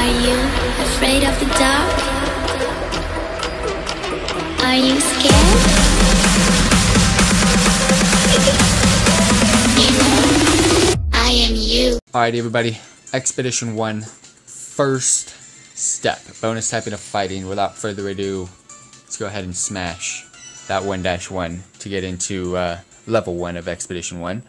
Are you afraid of the dark? Are you scared? I am you. Alright, everybody. Expedition 1. First Steppe. Bonus typing of fighting. Without further ado, let's go ahead and smash that 1-1 to get into uh, level 1 of Expedition 1.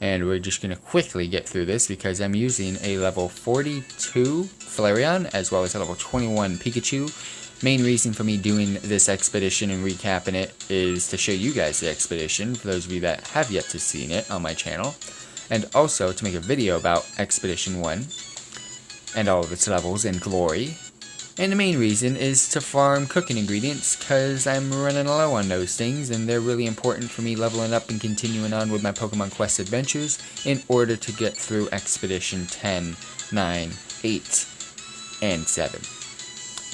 And we're just going to quickly get through this because I'm using a level 42 Flareon as well as a level 21 Pikachu. Main reason for me doing this expedition and recapping it is to show you guys the expedition, for those of you that have yet to seen it on my channel. And also to make a video about Expedition 1 and all of its levels and glory. And the main reason is to farm cooking ingredients because I'm running low on those things and they're really important for me leveling up and continuing on with my Pokemon Quest adventures in order to get through Expedition 10, 9, 8, and 7.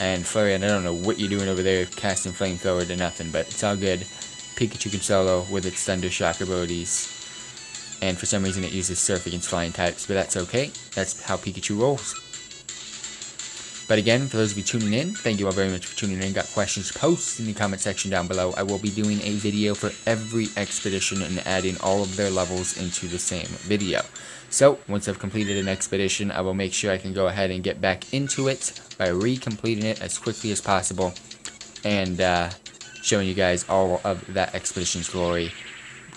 And Flareon, I don't know what you're doing over there casting Flamethrower to nothing, but it's all good. Pikachu can solo with its Thunder Shock abilities. And for some reason it uses Surf against flying types, but that's okay. That's how Pikachu rolls. But again, for those of you tuning in, thank you all very much for tuning in. Got questions, post in the comment section down below. I will be doing a video for every expedition and adding all of their levels into the same video. So, once I've completed an expedition, I will make sure I can go ahead and get back into it by re-completing it as quickly as possible and uh, showing you guys all of that expedition's glory.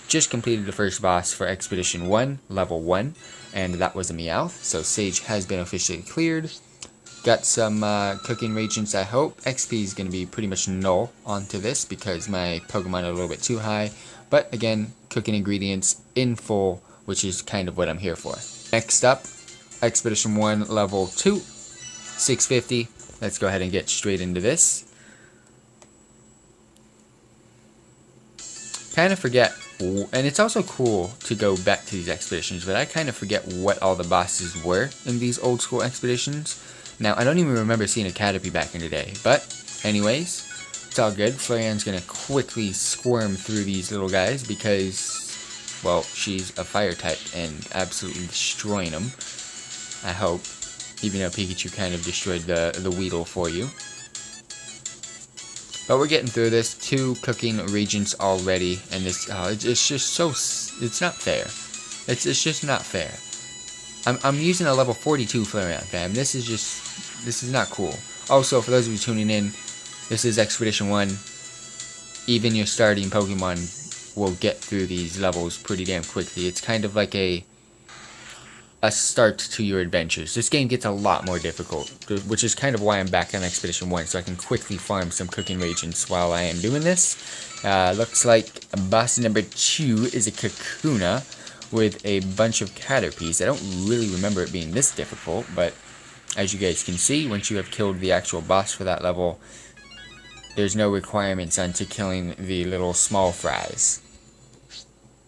Just completed the first boss for Expedition 1, Level 1, and that was a Meowth, so Sage has been officially cleared. Got some uh, cooking reagents, I hope. XP is going to be pretty much null onto this because my Pokemon are a little bit too high. But again, cooking ingredients in full, which is kind of what I'm here for. Next up, Expedition 1 Level 2, 650. Let's go ahead and get straight into this. Kind of forget, and it's also cool to go back to these expeditions, but I kind of forget what all the bosses were in these old school expeditions. Now, I don't even remember seeing a Caterpie back in the day, but anyways, it's all good. Flareon's gonna quickly squirm through these little guys because, well, she's a fire type and absolutely destroying them. I hope, even though Pikachu kind of destroyed the, the Weedle for you. But we're getting through this. Two cooking reagents already, and this, oh, it's, uh, it's just so, it's not fair. It's, it's just not fair. I'm, I'm using a level 42 Flareon, fam. This is just, this is not cool. Also, for those of you tuning in, this is Expedition 1. Even your starting Pokemon will get through these levels pretty damn quickly. It's kind of like a a start to your adventures. This game gets a lot more difficult, which is kind of why I'm back on Expedition 1, so I can quickly farm some cooking reagents while I am doing this. Uh, looks like boss number 2 is a Kakuna with a bunch of Caterpies. I don't really remember it being this difficult, but as you guys can see, once you have killed the actual boss for that level, there's no requirements onto killing the little small fries.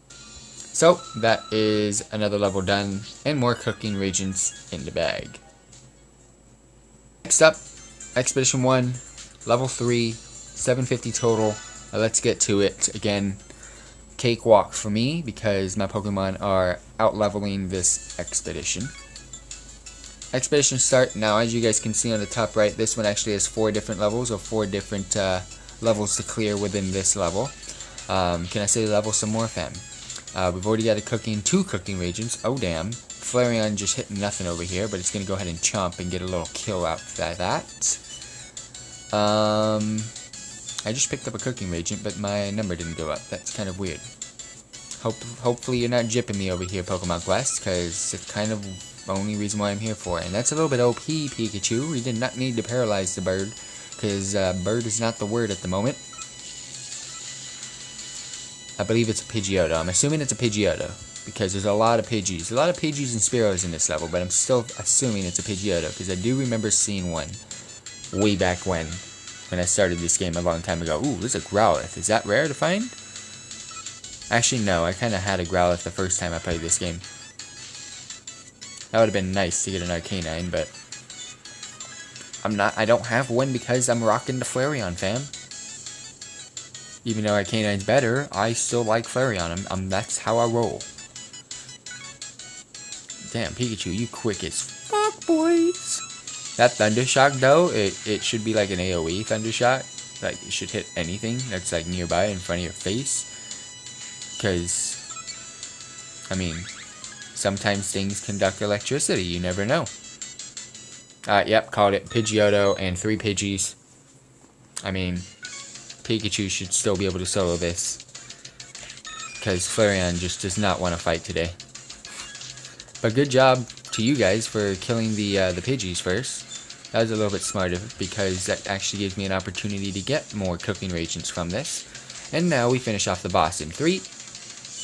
So, that is another level done, and more cooking reagents in the bag. Next up, Expedition 1, level 3, 750 total. Uh, let's get to it. Again, cakewalk for me because my Pokemon are out leveling this expedition. Expedition start. Now, as you guys can see on the top right, this one actually has four different levels or four different uh, levels to clear within this level. Um, can I say level some more, fam? Uh, we've already got a cooking, two cooking reagents. Oh, damn. Flareon just hit nothing over here, but it's going to go ahead and chomp and get a little kill out of that. Um, I just picked up a cooking reagent, but my number didn't go up. That's kind of weird. Hope, hopefully you're not jipping me over here, Pokemon Quest, because it's kind of the only reason why I'm here for. And that's a little bit OP, Pikachu. We did not need to paralyze the bird, because uh, bird is not the word at the moment. I believe it's a Pidgeotto. I'm assuming it's a Pidgeotto because there's a lot of Pidgeys. A lot of Pidgeys and Spearows in this level, but I'm still assuming it's a Pidgeotto because I do remember seeing one way back when, when I started this game a long time ago. Ooh, there's a Growlithe. Is that rare to find? Actually, no. I kind of had a Growlithe the first time I played this game. That would have been nice to get an Arcanine, but I'm not. I don't have one because I'm rocking the Flareon, fam. Even though Arcanine's better, I still like Flareon. I'm, I'm, that's how I roll. Damn, Pikachu, you quick as fuck, boys. That Thunder Shock, though, it, it should be like an AoE Thunder Shock. Like, it should hit anything that's, like, nearby in front of your face. Because, I mean, sometimes things conduct electricity. You never know. Uh, yep, called it Pidgeotto and three Pidgeys. I mean, Pikachu should still be able to solo this. Because Flareon just does not want to fight today. But good job to you guys for killing the uh, the Pidgeys first. That was a little bit smarter because that actually gives me an opportunity to get more cooking reagents from this. And now we finish off the boss in three,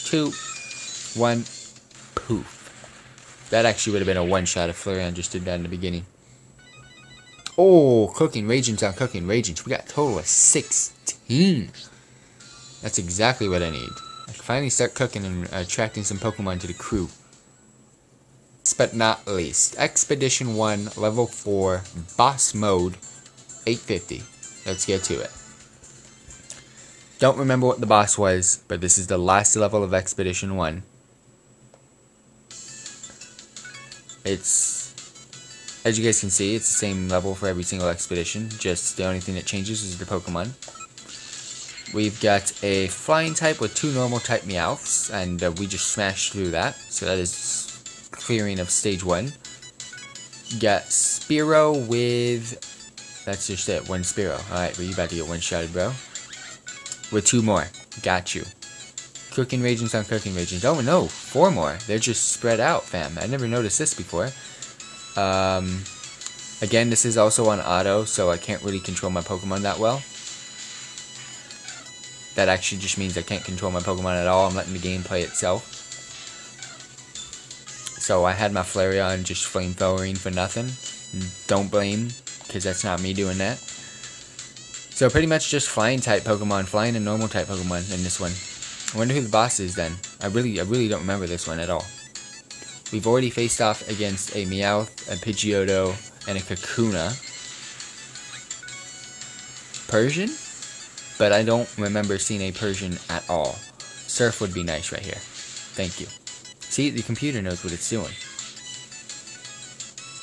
two, one, poof. That actually would have been a one-shot if Flareon just did that in the beginning. Oh, cooking reagents on cooking reagents. We got a total of 16. That's exactly what I need. I can finally start cooking and attracting some Pokemon to the crew. But not least, Expedition 1, Level 4, Boss Mode, 850. Let's get to it. Don't remember what the boss was, but this is the last level of Expedition 1. It's, as you guys can see, it's the same level for every single expedition, just the only thing that changes is the Pokemon. We've got a flying type with two normal type Meowths, and uh, we just smashed through that, so that is clearing of stage 1. Got Spearow with, that's just it, one Spearow. Alright, well you about to get one-shotted, bro. With two more. Got you. Cooking Reagents on Cooking Reagents. Oh no, four more. They're just spread out, fam. I never noticed this before. Um, again, this is also on auto, so I can't really control my Pokemon that well. That actually just means I can't control my Pokemon at all. I'm letting the game play itself. So I had my Flareon just flamethrowing for nothing. Don't blame, because that's not me doing that. So pretty much just flying type Pokemon, flying and normal type Pokemon in this one. I wonder who the boss is then. I really, I really don't remember this one at all. We've already faced off against a Meowth, a Pidgeotto, and a Kakuna. Persian? But I don't remember seeing a Persian at all. Surf would be nice right here. Thank you. See, the computer knows what it's doing.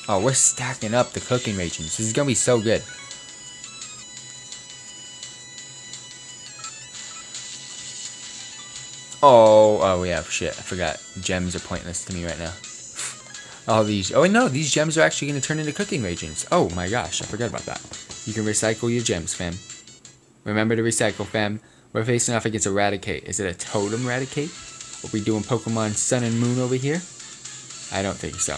Oh, we're stacking up the cooking reagents. This is gonna be so good. Oh, oh yeah, shit, I forgot. Gems are pointless to me right now. All these, oh no, these gems are actually going to turn into cooking reagents. Oh my gosh, I forgot about that. You can recycle your gems, fam. Remember to recycle, fam. We're facing off against Raticate. Is it a Totem Raticate? Are we doing Pokemon Sun and Moon over here? I don't think so.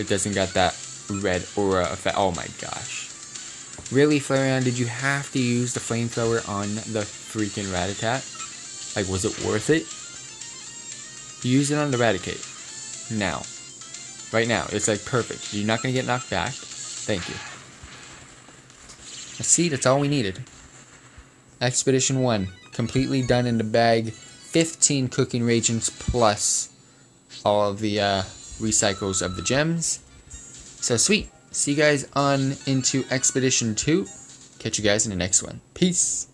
It doesn't got that red aura effect. Oh my gosh. Really, Flareon, did you have to use the flamethrower on the freaking Rattata? Like, was it worth it? Use it on the Raticate. Now. Right now. It's like perfect. You're not going to get knocked back. Thank you. See, that's all we needed. Expedition 1. Completely done in the bag. 15 cooking reagents plus all of the uh, recycles of the gems. So sweet. See you guys on into Expedition 2. Catch you guys in the next one. Peace.